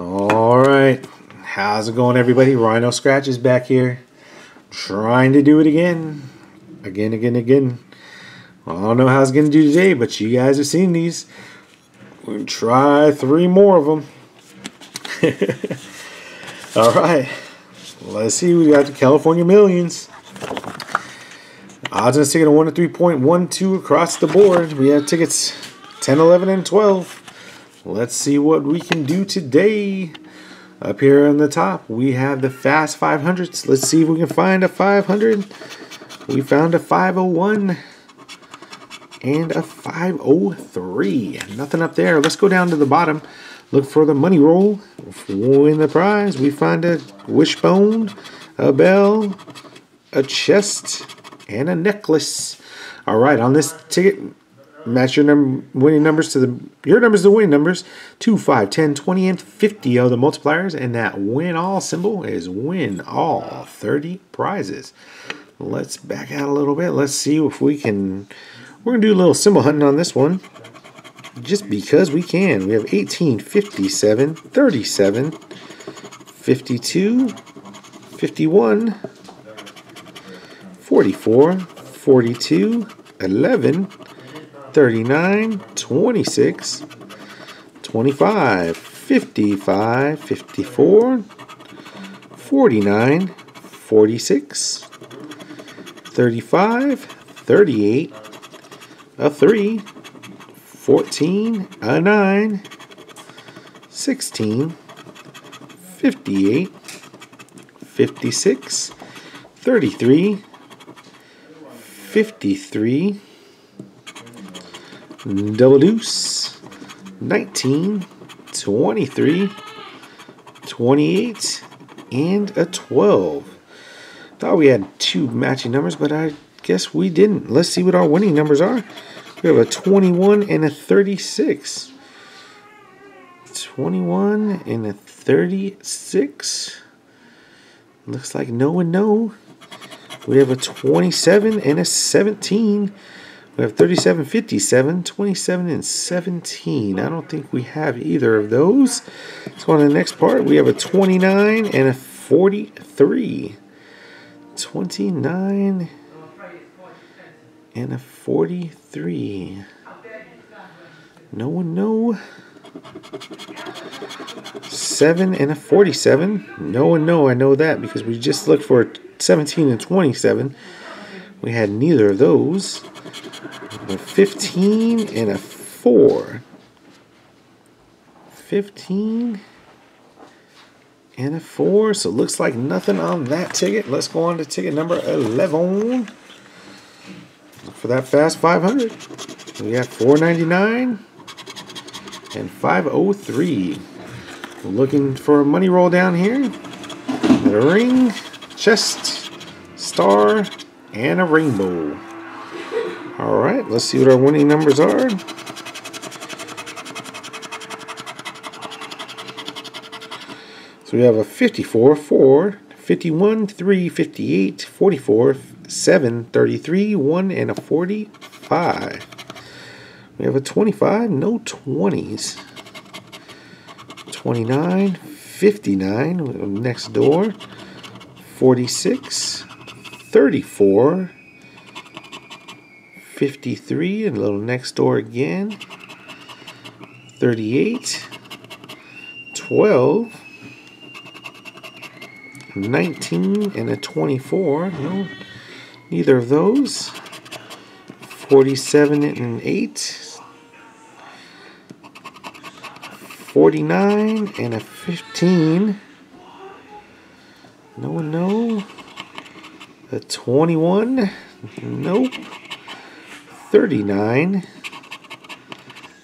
All right. How's it going, everybody? Rhino Scratch is back here. Trying to do it again. Again, again, again. I don't know how it's going to do today, but you guys have seen these. To try three more of them. All right. Let's see. We got the California Millions. Odds on a ticket of 1 to 3.12 across the board. We have tickets 10, 11, and 12. Let's see what we can do today. Up here on the top, we have the Fast 500s. Let's see if we can find a 500. We found a 501 and a 503. Nothing up there. Let's go down to the bottom. Look for the money roll. Win the prize. We find a wishbone, a bell, a chest, and a necklace. All right, on this ticket, Match your number, winning numbers to the your numbers to the winning numbers 2, 5, 10, 20, and 50 of the multipliers. And that win all symbol is win all 30 prizes. Let's back out a little bit. Let's see if we can. We're to do a little symbol hunting on this one. Just because we can. We have 18, 57, 37, 52, 51, 44, 42, 11, 39, 26, 25, 55, 54, 49, 46, 35, 38, a 3, 14, a 9, 16, 58, 56, 33, 53, double deuce 19 23 28 and a 12 thought we had two matching numbers but i guess we didn't. Let's see what our winning numbers are. We have a 21 and a 36 21 and a 36 looks like no one no we have a 27 and a 17 we have 37, 57, 27, and 17. I don't think we have either of those. Let's go on to the next part. We have a 29 and a 43. 29 and a 43. No one know. 7 and a 47. No one know. I know that because we just looked for 17 and 27. We had neither of those a 15 and a 4. 15 and a 4. So looks like nothing on that ticket. Let's go on to ticket number 11. Look for that fast 500. We got 499 and 503. Looking for a money roll down here. A ring, chest, star, and a rainbow. All right, let's see what our winning numbers are. So we have a 54, 4, 51, 3, 58, 44, 7, 33, 1, and a 45. We have a 25, no 20s. 29, 59, next door. 46, 34, 53, and a little next door again. 38, 12, 19, and a 24. No, neither of those. 47 and an 8. 49 and a 15. No, no. A 21. Nope. 39,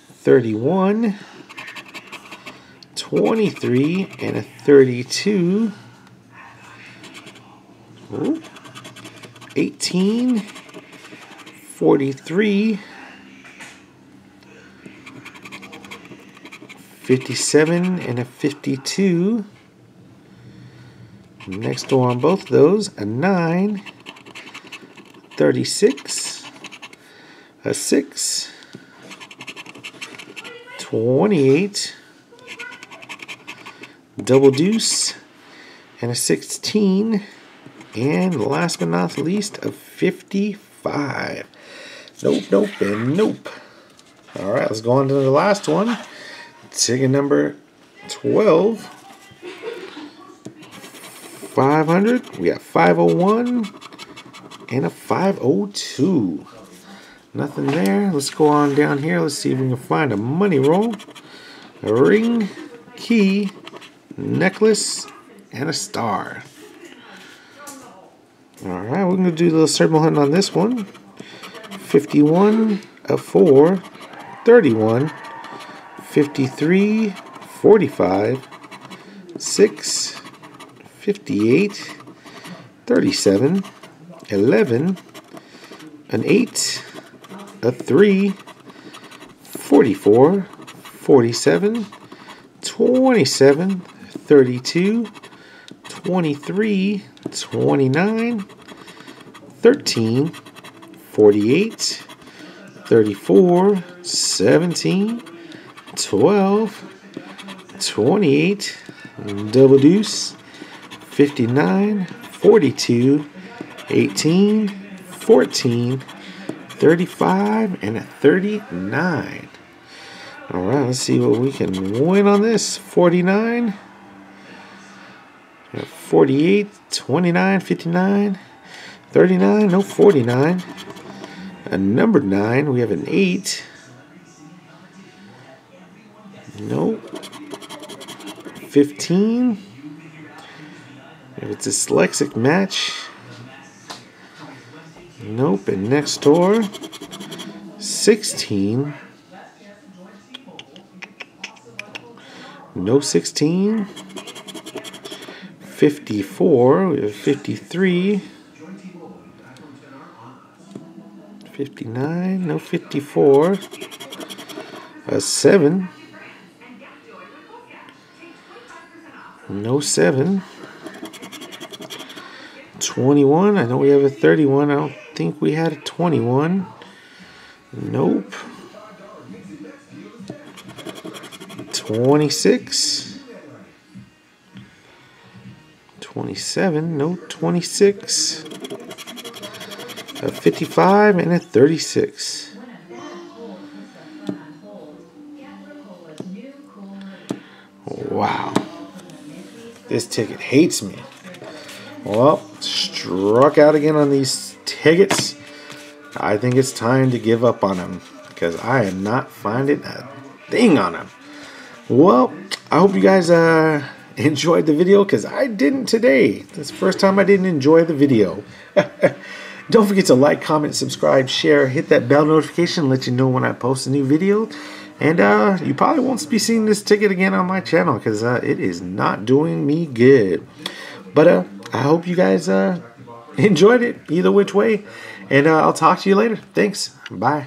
31, 23, and a 32. Ooh, 18, 43, 57, and a 52. Next door on both those, a 9, 36, a 6, 28, double deuce, and a 16. And last but not least, a 55. Nope, nope, and nope. All right, let's go on to the last one. Ticket number 12. 500. We got 501 and a 502. Nothing there. Let's go on down here. Let's see if we can find a money roll, a ring, key, necklace, and a star. Alright, we're going to do a little circle hunt on this one. 51, a 4, 31, 53, 45, 6, 58, 37, 11, an 8, a 3, 44, 47, 27, 32, 23, 29, 13, 48, 34, 17, 12, 28, double deuce, 59, 42, 18, 14, 35, and a 39. All right, let's see what we can win on this. 49, 48, 29, 59, 39, no 49. A number 9, we have an 8. Nope. 15. If it's a dyslexic match. Nope. And next door. 16. No 16. 54. We have 53. 59. No 54. A 7. No 7. 21. I know we have a 31. I don't think we had a 21. Nope. 26. 27. No 26. A 55 and a 36. Wow. This ticket hates me. Well, struck out again on these tickets. I think it's time to give up on them because I am not finding a thing on them. Well, I hope you guys uh, enjoyed the video because I didn't today. It's the first time I didn't enjoy the video. Don't forget to like, comment, subscribe, share, hit that bell notification, let you know when I post a new video. And uh, you probably won't be seeing this ticket again on my channel because uh, it is not doing me good. But uh, I hope you guys uh, enjoyed it either which way. And uh, I'll talk to you later. Thanks. Bye.